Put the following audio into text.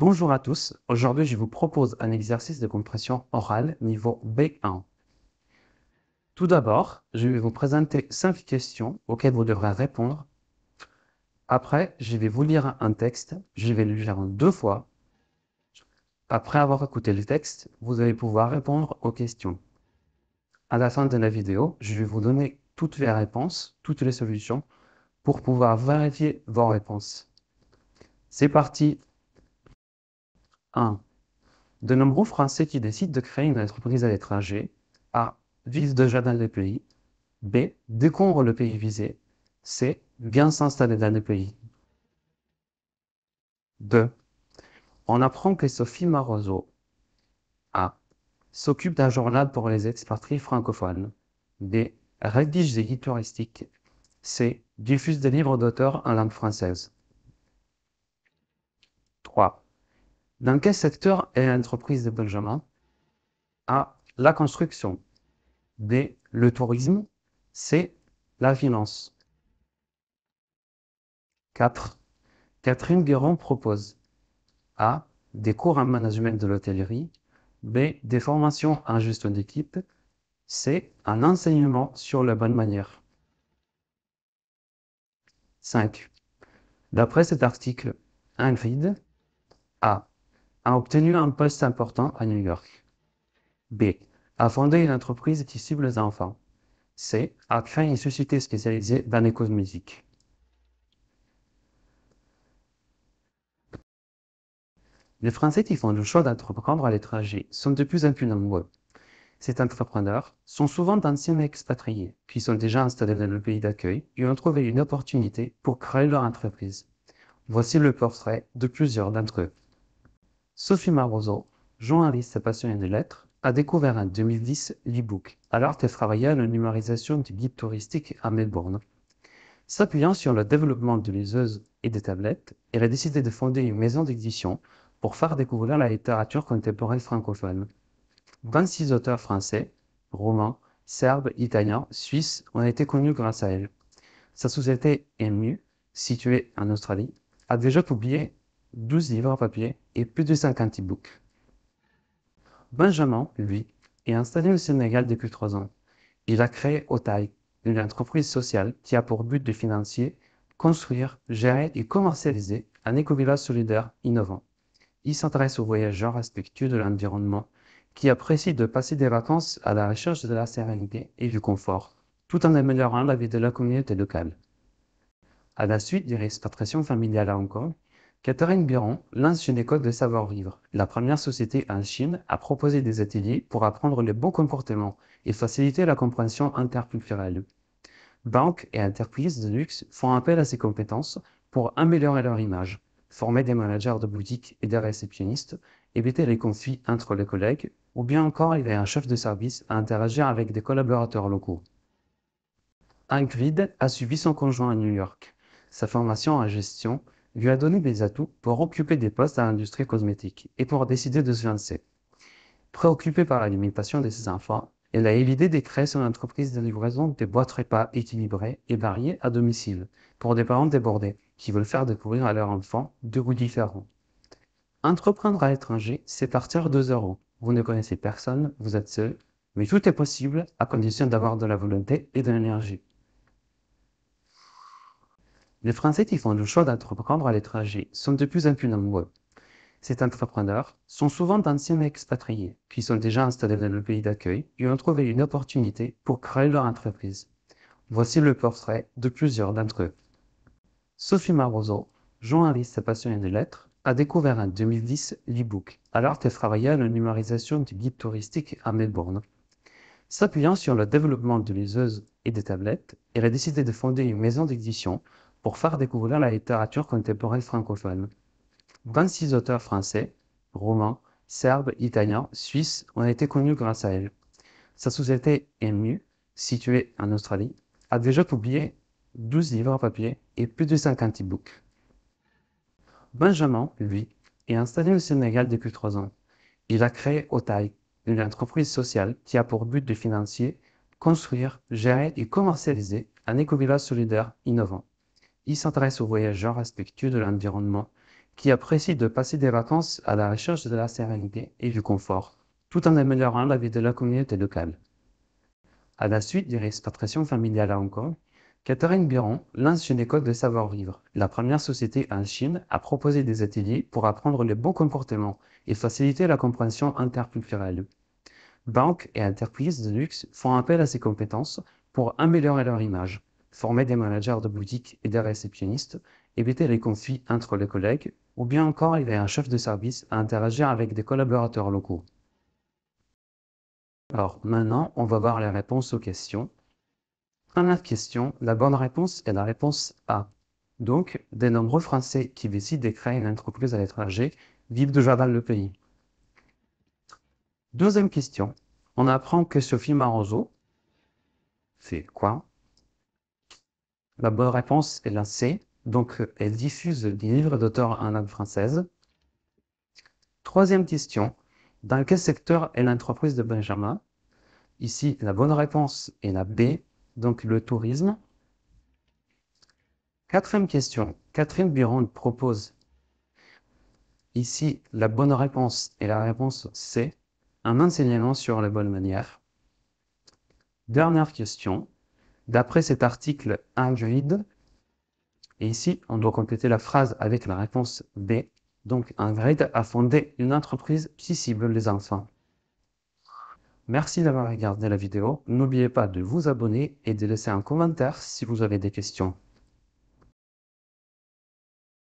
Bonjour à tous, aujourd'hui je vous propose un exercice de compression orale niveau B1. Tout d'abord, je vais vous présenter cinq questions auxquelles vous devrez répondre. Après, je vais vous lire un texte, je vais le lire deux fois. Après avoir écouté le texte, vous allez pouvoir répondre aux questions. À la fin de la vidéo, je vais vous donner toutes les réponses, toutes les solutions pour pouvoir vérifier vos réponses. C'est parti 1. De nombreux Français qui décident de créer une entreprise à l'étranger. A. Vivent déjà dans le pays. B. Découvrent le pays visé. C. Bien s'installer dans le pays. 2. On apprend que Sophie Marozo A. S'occupe d'un journal pour les expatriés francophones. B. Rédige des guides touristiques. C. Diffuse des livres d'auteurs en langue française. 3. Dans quel secteur est l'entreprise de Benjamin? A. La construction. B. Le tourisme. C. La finance. 4. Catherine Guéron propose A. Des cours en management de l'hôtellerie. B. Des formations en gestion d'équipe. C. Un enseignement sur la bonne manière. 5. D'après cet article, Ingrid A a obtenu un poste important à New York. B. A fondé une entreprise qui cible les enfants. C. A créé une société spécialisée dans les cosmétiques. Les Français qui font le choix d'entreprendre à l'étranger sont de plus en plus nombreux. Ces entrepreneurs sont souvent d'anciens expatriés qui sont déjà installés dans le pays d'accueil et ont trouvé une opportunité pour créer leur entreprise. Voici le portrait de plusieurs d'entre eux. Sophie Marozo, journaliste passionnée de lettres, a découvert en 2010 l'e-book alors qu'elle travaillait à la numérisation du guide touristique à Melbourne. S'appuyant sur le développement de liseuses et des tablettes, elle a décidé de fonder une maison d'édition pour faire découvrir la littérature contemporaine francophone. 26 auteurs français, romans, serbes, italiens, suisses ont été connus grâce à elle. Sa société EMU, située en Australie, a déjà publié 12 livres papier et plus de 50 e-books. Benjamin, lui, est installé au Sénégal depuis trois ans. Il a créé Otaï, une entreprise sociale qui a pour but de financer, construire, gérer et commercialiser un éco-village solidaire innovant. Il s'intéresse aux voyageurs respectueux de l'environnement qui apprécient de passer des vacances à la recherche de la sérénité et du confort, tout en améliorant la vie de la communauté locale. À la suite des l'expatriation familiale à Hong Kong, Catherine Biron lance une école de savoir-vivre, la première société en Chine à proposer des ateliers pour apprendre les bons comportements et faciliter la compréhension interculturelle. Banques et entreprises de luxe font appel à ces compétences pour améliorer leur image, former des managers de boutique et des réceptionnistes, éviter les conflits entre les collègues, ou bien encore aider un chef de service à interagir avec des collaborateurs locaux. Ingrid a suivi son conjoint à New York. Sa formation en gestion lui a donné des atouts pour occuper des postes à l'industrie cosmétique et pour décider de se lancer. Préoccupée par l'alimentation de ses enfants, elle a eu l'idée de créer son entreprise de livraison de boîtes repas équilibrées et variées à domicile pour des parents débordés qui veulent faire découvrir à leurs enfants deux goûts différents. Entreprendre à l'étranger, c'est partir de zéro. Vous ne connaissez personne, vous êtes seul, mais tout est possible à condition d'avoir de la volonté et de l'énergie. Les Français qui font le choix d'entreprendre à l'étranger sont de plus en plus nombreux. Ces entrepreneurs sont souvent d'anciens expatriés qui sont déjà installés dans le pays d'accueil et ont trouvé une opportunité pour créer leur entreprise. Voici le portrait de plusieurs d'entre eux. Sophie Marozo, journaliste passionnée de lettres, a découvert en 2010 l'e-book alors qu'elle travaillait à la numérisation du guide touristique à Melbourne. S'appuyant sur le développement de liseuses et des tablettes, elle a décidé de fonder une maison d'édition pour faire découvrir la littérature contemporaine francophone. 26 auteurs français, romans, serbes, italiens, suisses ont été connus grâce à elle. Sa société EMU, située en Australie, a déjà publié 12 livres papier et plus de 50 e-books. Benjamin, lui, est installé au Sénégal depuis trois ans. Il a créé Otaï, une entreprise sociale qui a pour but de financer, construire, gérer et commercialiser un éco-village solidaire innovant. Il s'intéresse aux voyageurs respectueux de l'environnement qui apprécie de passer des vacances à la recherche de la sérénité et du confort, tout en améliorant la vie de la communauté locale. À la suite de l'expatriation familiale à Hong Kong, Catherine Biron lance une école de savoir-vivre, la première société en Chine à proposer des ateliers pour apprendre les bons comportements et faciliter la compréhension interculturelle. Banques et entreprises de luxe font appel à ces compétences pour améliorer leur image, former des managers de boutique et des réceptionnistes, éviter les conflits entre les collègues, ou bien encore aider un chef de service à interagir avec des collaborateurs locaux. Alors maintenant, on va voir les réponses aux questions. Première question, la bonne réponse est la réponse A. Donc, des nombreux Français qui décident de créer une entreprise à l'étranger vivent déjà dans le pays. Deuxième question. On apprend que Sophie Marozo fait quoi? La bonne réponse est la C. Donc, elle diffuse des livres d'auteurs en langue française. Troisième question. Dans quel secteur est l'entreprise de Benjamin? Ici, la bonne réponse est la B, donc le tourisme. Quatrième question. Catherine Biron propose ici la bonne réponse est la réponse C, un enseignement sur la bonne manière. Dernière question. D'après cet article Android, et ici, on doit compléter la phrase avec la réponse B. Donc, Ingrid a fondé une entreprise qui cible les enfants. Merci d'avoir regardé la vidéo. N'oubliez pas de vous abonner et de laisser un commentaire si vous avez des questions.